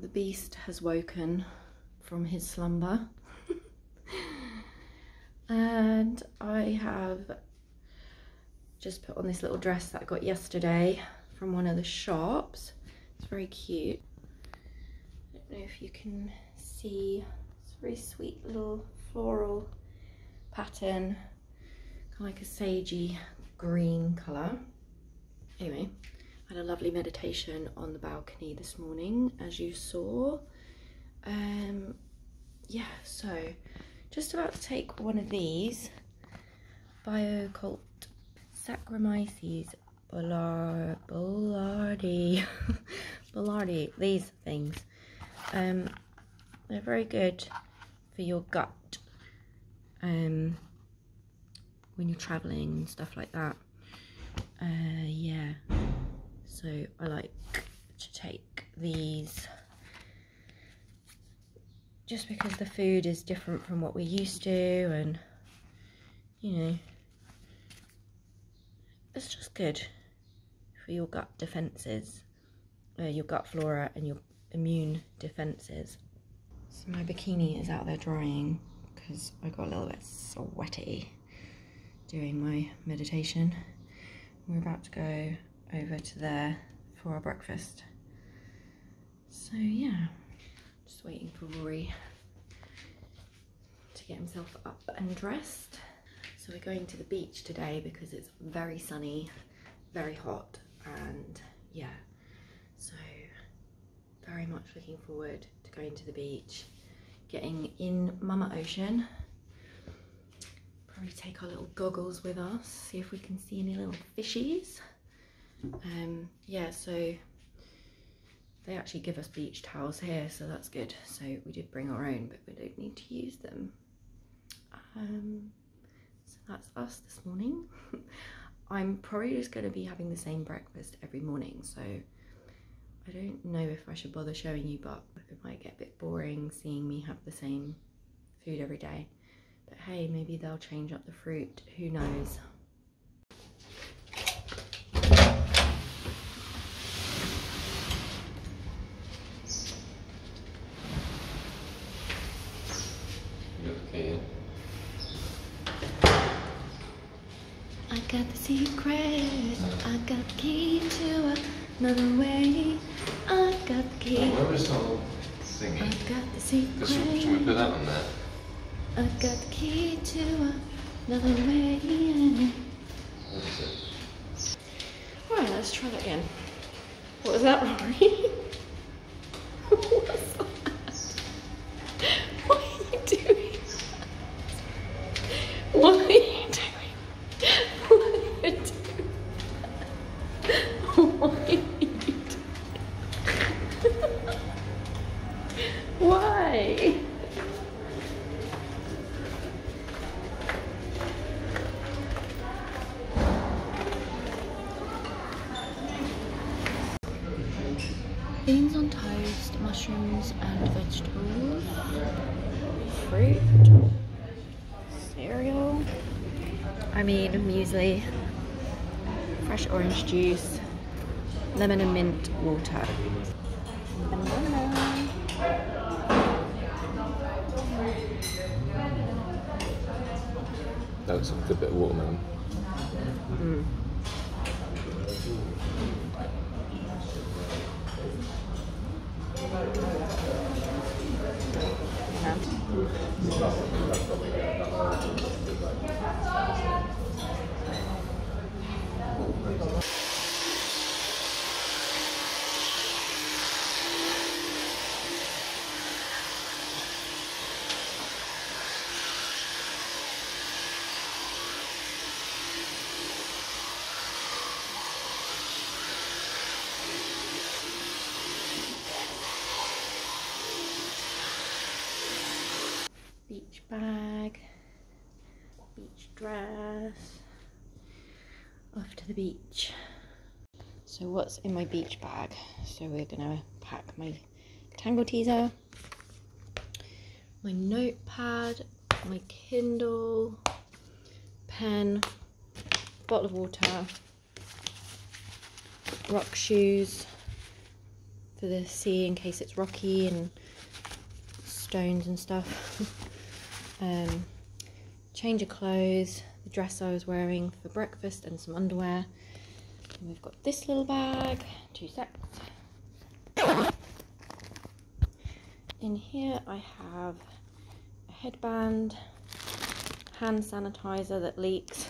the beast has woken from his slumber. and I have just put on this little dress that I got yesterday from one of the shops. It's very cute. I don't know if you can see, it's a very sweet little floral pattern, kind of like a sagey green colour. Anyway, had a lovely meditation on the balcony this morning, as you saw. Um, yeah, so just about to take one of these Bio-Kult Saccharomyces Bullard, Bullardi, Bullardi, these things. Um, they're very good for your gut um, when you're traveling and stuff like that. Uh, yeah, so I like to take these just because the food is different from what we're used to and you know it's just good for your gut defenses uh, your gut flora and your immune defenses. So my bikini is out there drying because I got a little bit sweaty doing my meditation. We're about to go over to there for our breakfast so yeah just waiting for Rory to get himself up and dressed. So we're going to the beach today because it's very sunny, very hot, and yeah, so very much looking forward to going to the beach, getting in Mama Ocean. Probably take our little goggles with us, see if we can see any little fishies. Um, yeah, so they actually give us beach towels here, so that's good. So we did bring our own, but we don't need to use them. Um, so that's us this morning. I'm probably just going to be having the same breakfast every morning, so I don't know if I should bother showing you, but it might get a bit boring seeing me have the same food every day. But hey, maybe they'll change up the fruit, who knows. I got the secret. I got the key to another way. I got the key. Where is all I singing? got the secret. Should, should we put that on there? I got the key to another way. What is it? Alright, let's try that again. What was that, Rory? what was that? What are you doing? What are you doing? What are you doing? What are you doing? Why? Beans on toast, mushrooms and vegetables, fruit, cereal, I mean muesli, fresh orange juice, lemon and mint water. That looks like a good bit of watermelon. Mm. Beach bag, beach dress, off to the beach. So what's in my beach bag? So we're gonna pack my Tangle Teezer, my notepad, my Kindle, pen, bottle of water, rock shoes, for the sea in case it's rocky and stones and stuff. um, change of clothes, the dress I was wearing for breakfast, and some underwear. And we've got this little bag, two sets. In here, I have a headband, hand sanitizer that leaks,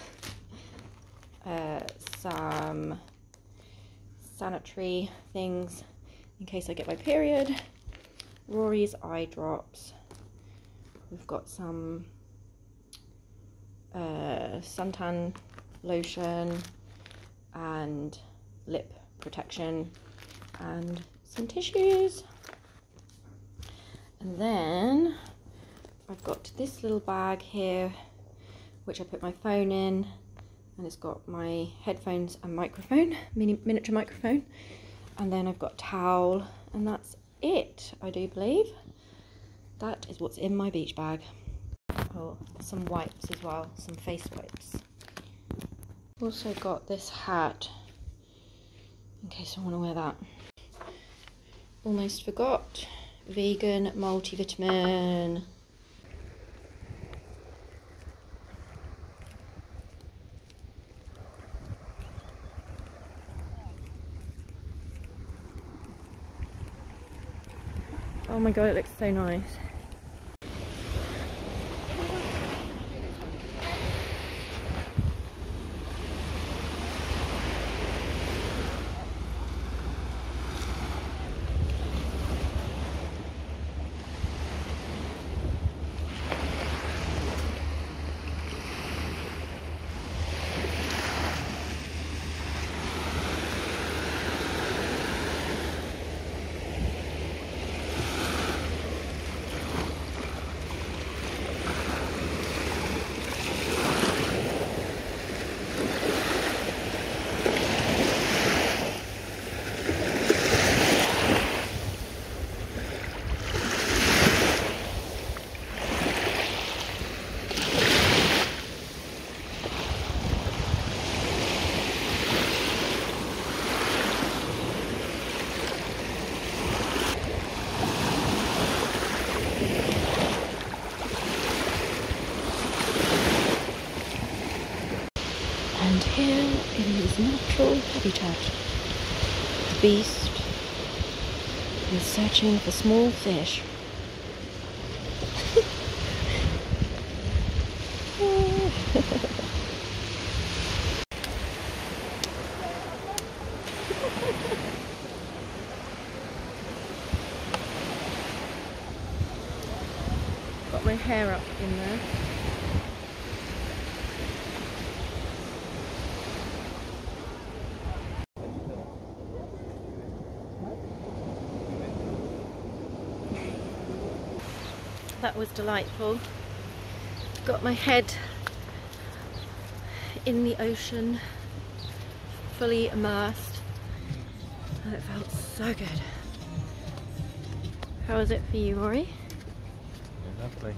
uh, some sanitary things in case I get my period, Rory's eye drops. We've got some uh, suntan lotion and lip protection and some tissues. And then I've got this little bag here which I put my phone in and it's got my headphones and microphone, mini miniature microphone. And then I've got towel and that's it, I do believe. That is what's in my beach bag. Oh, some wipes as well, some face wipes. Also got this hat in case I want to wear that. Almost forgot. Vegan multivitamin. Oh my god, it looks so nice. And here in his natural habitat, the beast is searching for small fish. Got my hair up in there. That was delightful. Got my head in the ocean, fully immersed, and it felt so good. How was it for you, Rory? Lovely.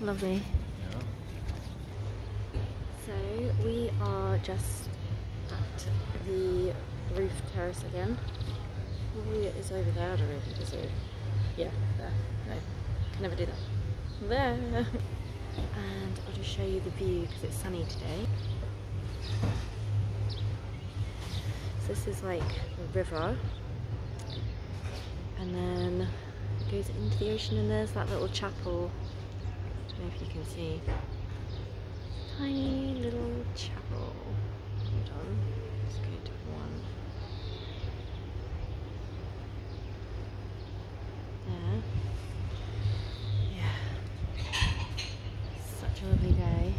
Lovely. Yeah. So we are just at the roof terrace again. Rory is over there. I don't know if it is over. Yeah, there. No, can never do that. There. And I'll just show you the view because it's sunny today. So this is like a river, and then it goes into the ocean, and there's that little chapel. I don't know if you can see tiny little chapel. Hold on, let's go to one. There. Yeah. Such a lovely day.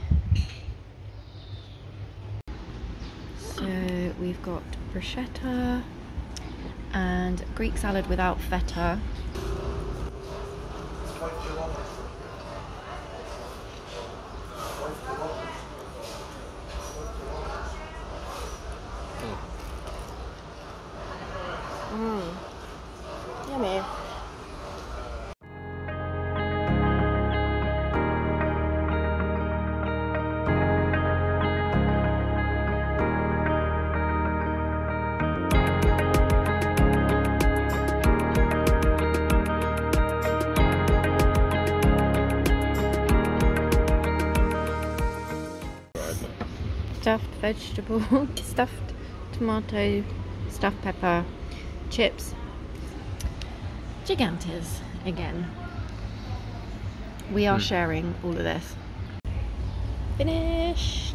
So we've got bruschetta and Greek salad without feta. Vegetable, stuffed tomato, stuffed pepper, chips, gigantes again. We are Mm. sharing all of this. Finish!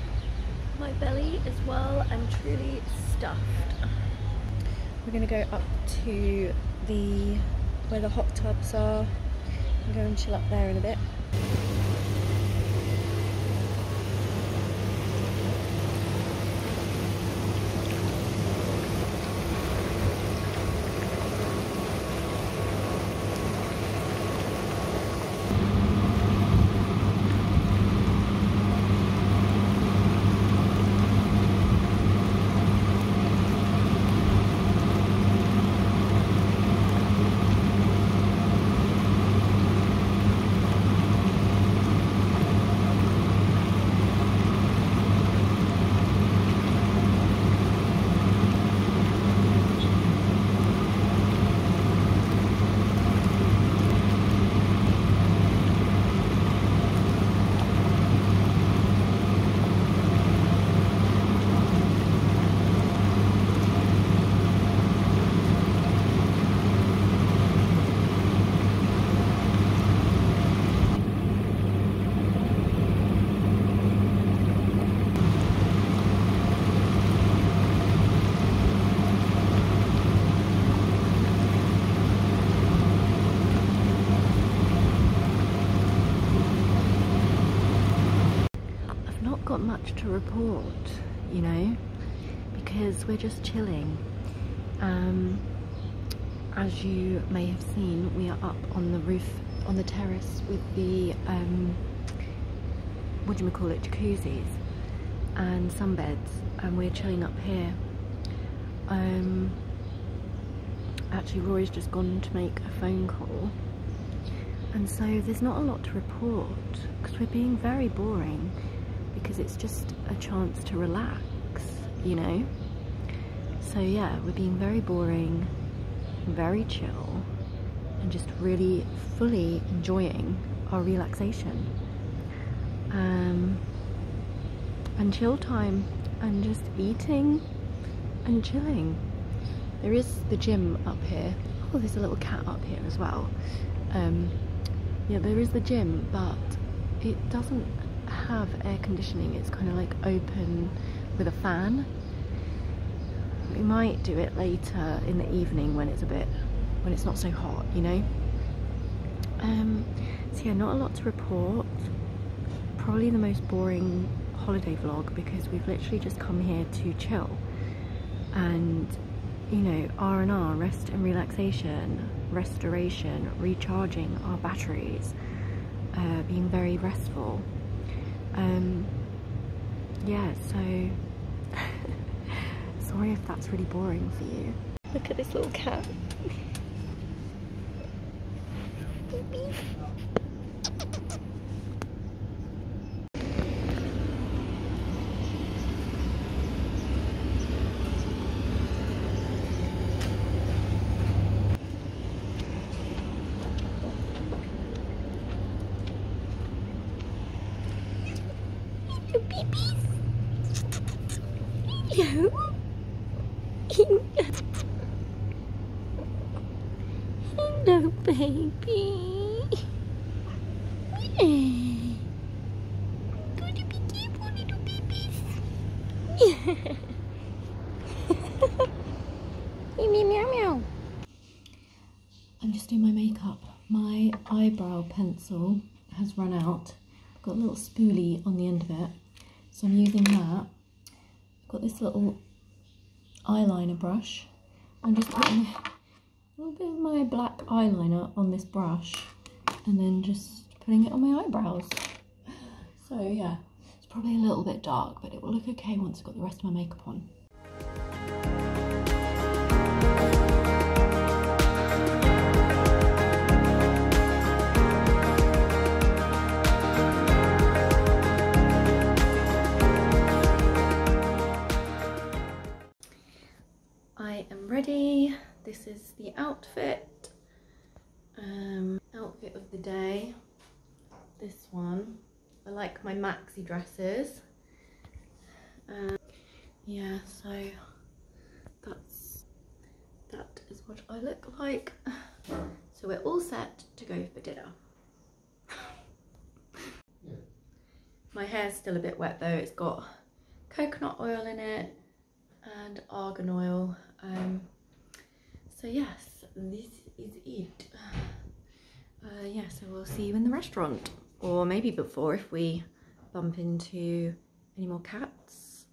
My belly as well and truly stuffed. We're gonna go up to the where the hot tubs are and go and chill up there in a bit. I've not got much to report, you know, because we're just chilling. Um, as you may have seen, we are up on the roof, on the terrace with the, um, what do you call it, jacuzzis and sunbeds, and we're chilling up here. Um, actually, Roy's just gone to make a phone call. And so there's not a lot to report because we're being very boring because it's just a chance to relax, you know? So yeah, we're being very boring, very chill, and just really fully enjoying our relaxation. Um, and chill time and just eating and chilling. There is the gym up here. Oh, there's a little cat up here as well. Um, yeah, there is the gym, but it doesn't have air conditioning. It's kind of like open with a fan. We might do it later in the evening when it's a bit, when it's not so hot, you know. Um, so yeah, not a lot to report. Probably the most boring holiday vlog because we've literally just come here to chill and you know r&r rest and relaxation restoration recharging our batteries uh, being very restful um yeah so sorry if that's really boring for you. Look at this little cat I'm just doing my makeup. My eyebrow pencil has run out. I've got a little spoolie on the end of it. So I'm using that. I've got this little eyeliner brush. I'm just putting a little bit of my black eyeliner on this brush and then just putting it on my eyebrows. So yeah, it's probably a little bit dark, but it will look okay once I've got the rest of my makeup on. I am ready. This is the outfit. Um, outfit of the day. This one. I like my maxi dresses. Um, yeah, so that's that is what I look like. So we're all set to go for dinner. My hair's still a bit wet though. It's got coconut oil in it and argan oil. Um, so yes, this is it. Uh, yeah, so we'll see you in the restaurant. Or maybe before if we bump into any more cats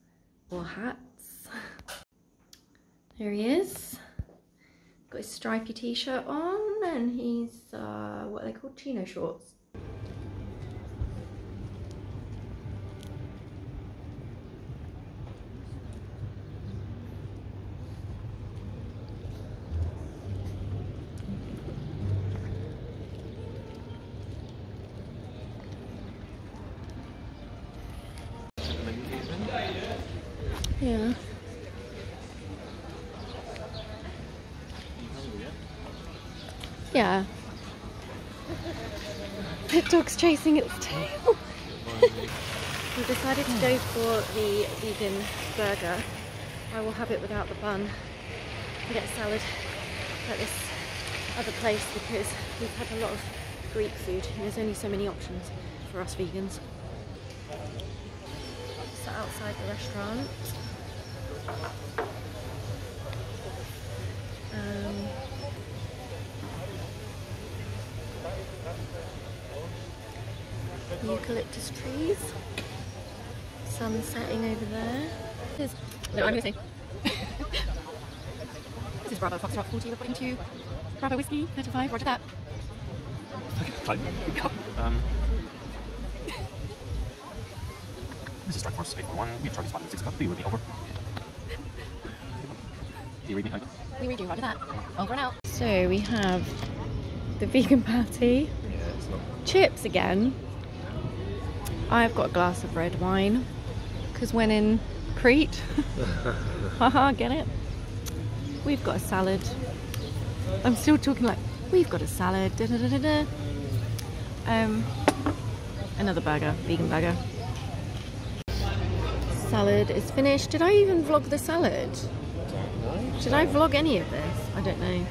or hats. There he is. Got his stripy t-shirt on and he's, uh, what are they called? Chino shorts. Yeah. Yeah. The dog's chasing its tail. we decided to go for the vegan burger. I will have it without the bun and get salad at this other place because we've had a lot of Greek food and there's only so many options for us vegans. So outside the restaurant. Um, eucalyptus trees. Sun setting over there. There's, no, I'm gonna say. this is Bravo Foxtrot 40 reporting to Bravo Whiskey 35, roger that. Fine. Um, this is Strike Force 841. We've tried to spot in 6 cup. We will be over. Do you read me? I- We redo, roger that. Over and out. So we have the vegan patty, Yeah, it's not. chips again. I've got a glass of red wine because when in Crete, haha, get it? We've got a salad. I'm still talking like we've got a salad. Da, da, da, da, da. Um, another burger, vegan burger. Salad is finished. Did I even vlog the salad? Did I vlog any of this? I don't know.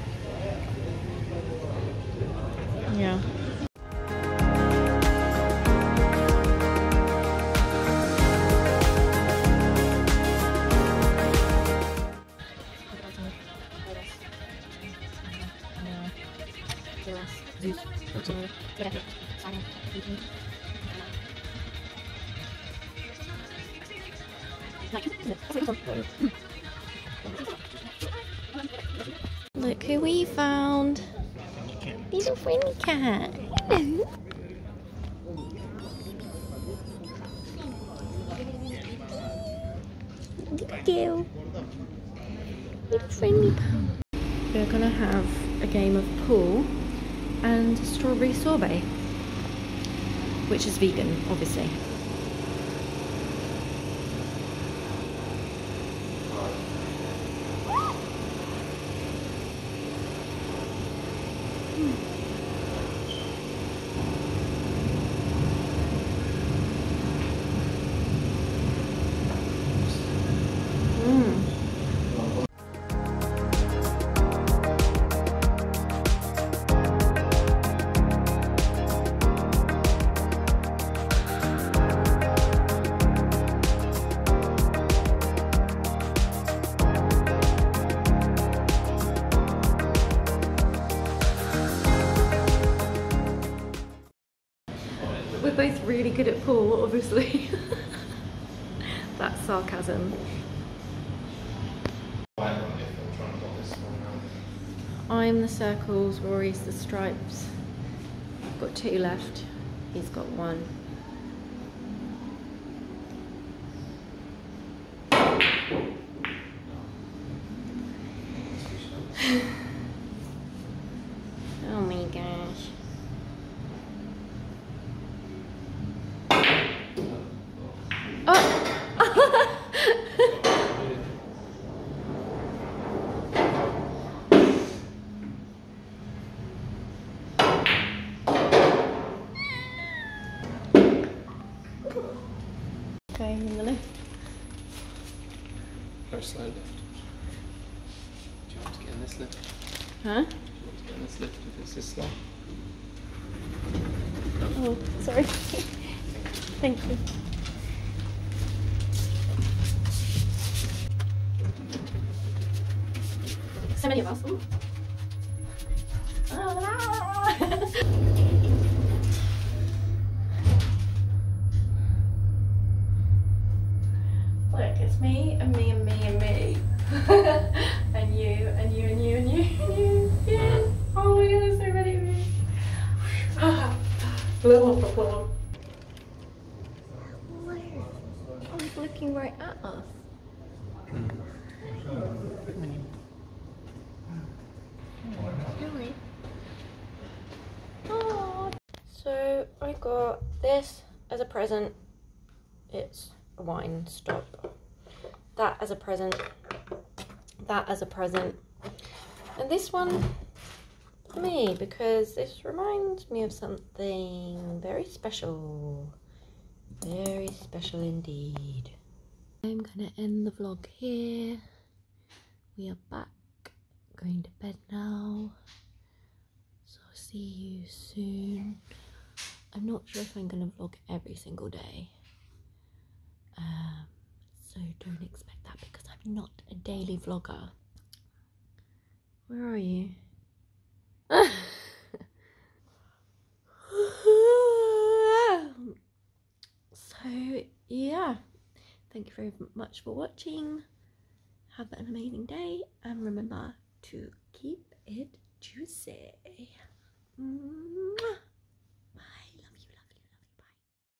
Yeah. Little friendly pal. We're gonna have a game of pool and strawberry sorbet, which is vegan, obviously. Both really good at pool, obviously. That's sarcasm. I'm the circles, Rory's the stripes. I've got two left. He's got one. oh my gosh. Oh! Going in the lift. Or slide lift. Do you want to get in this lift? Huh? Do you want to get in this lift if it's this long? Oh, sorry. Thank you. So many of us. Ooh. Ah. Look, it's me and me and me and me. and you and you and you and you and you. Yeah. Oh my god, there's so many of me. Oh, he's looking right at us. Really? Oh. So I got this as a present. It's wine stop. That as a present. That as a present. And this one for me because this reminds me of something very special. Very special indeed. I'm gonna end the vlog here. We are back, going to bed now. So see you soon. I'm not sure if I'm gonna vlog every single day. Um, so don't expect that because I'm not a daily vlogger. Where are you? so yeah thank you very much for watching have an amazing day and remember to keep it juicy Mwah.